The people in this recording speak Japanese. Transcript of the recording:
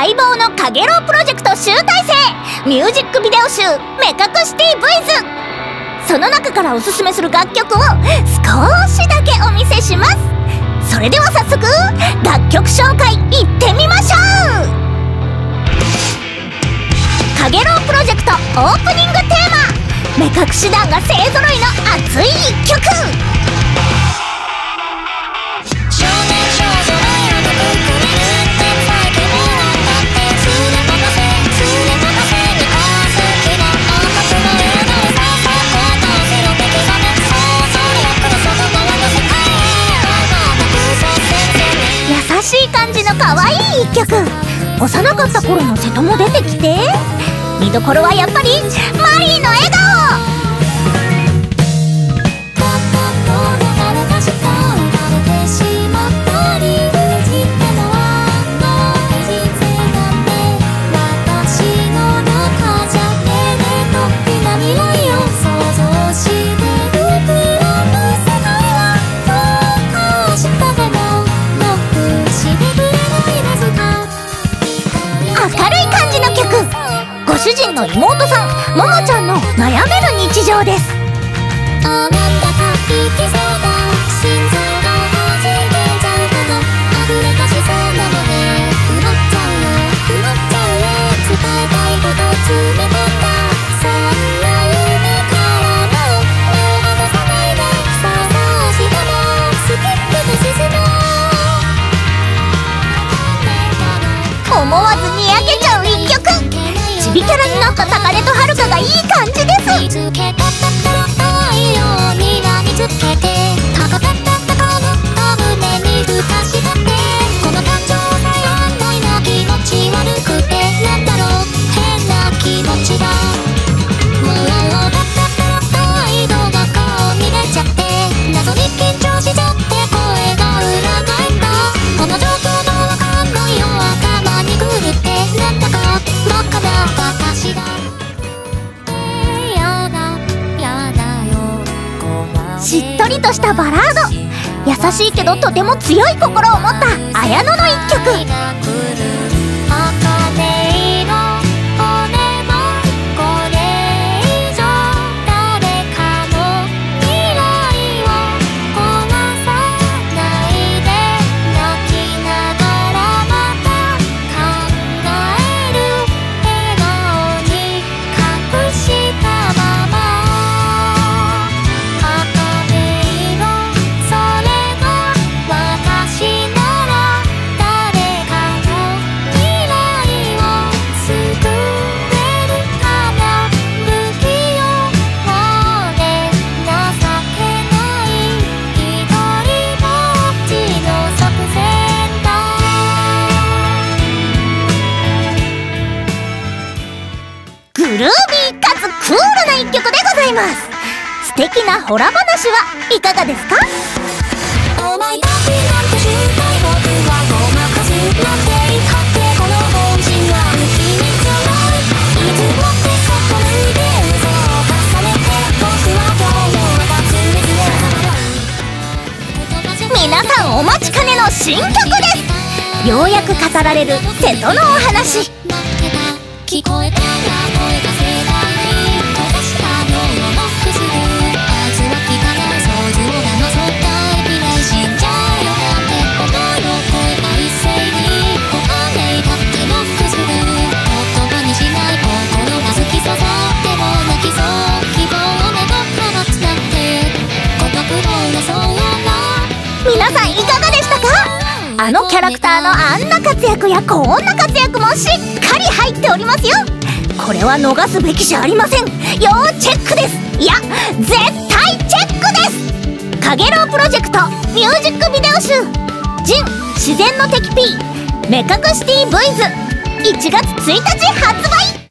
待望のかげろうプロジェクト集大成。ミュージックビデオ集目隠し t ブイズその中からおすすめする楽曲を少しだけお見せします。それでは早速楽曲紹介いってみましょう。かげろうプロジェクトオープニングテーマ。目隠し団が勢ぞろいの熱い一曲。一曲幼かった頃の瀬戸も出てきて見どころはやっぱりマリーの笑明るい感じの曲。ご主人の妹さんももちゃんの悩める日常です。キャラになった高根とはるかがいい感じです。見つけた太いようには見つけて高かったとしたバラード。優しいけどとても強い心を持った綾乃の一曲。います。素敵なホラ話はいかがですか？皆さんお待ちかねの新曲です。ようやく語られる瀬戸のお話。聞こえた皆さんいかがでしたか？あのキャラクターのあんな活躍やこんな活躍もしっかり入っておりますよ。これは逃すべきじゃありません。要チェックです。いや絶対チェックです。かげろうプロジェクトミュージックビデオ集「ジン自然の敵 P 目隠し t ブイズ」1月1日発売。